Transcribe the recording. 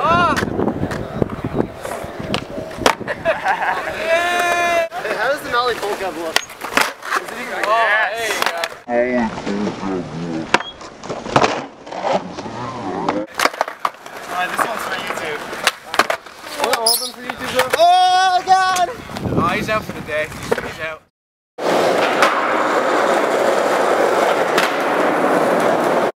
oh. Hey, how does the Mally Polka look? Oh, there you go. Oh. This one's for YouTube. Oh, all for YouTube. Oh, God! Oh, he's out for the day. He's out.